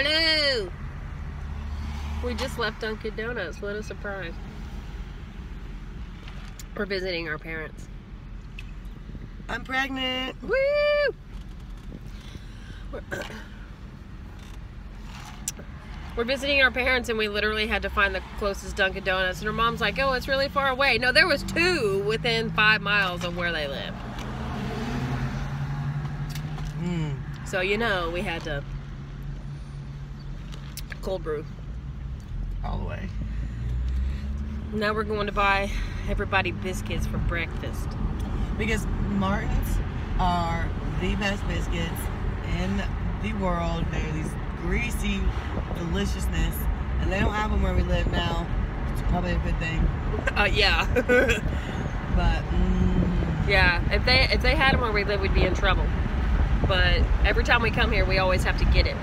Hello. We just left Dunkin' Donuts. What a surprise. We're visiting our parents. I'm pregnant. Woo! We're, we're visiting our parents, and we literally had to find the closest Dunkin' Donuts. And her mom's like, "Oh, it's really far away." No, there was two within five miles of where they live. Mm. So you know, we had to cold brew. All the way. Now we're going to buy everybody biscuits for breakfast. Because Martin's are the best biscuits in the world. They're these greasy deliciousness, and they don't have them where we live now. It's probably a good thing. Uh, yeah, But mm, yeah. If they if they had them where we live, we'd be in trouble. But every time we come here, we always have to get it.